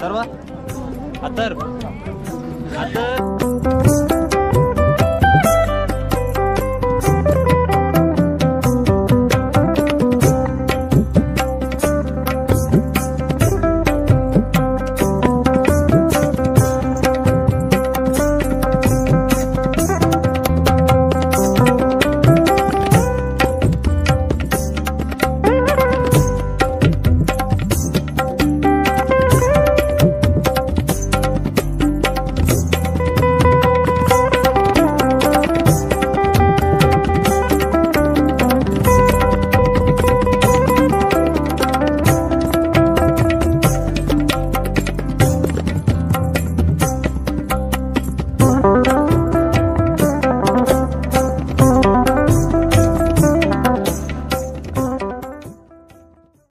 सर्व अतर अतर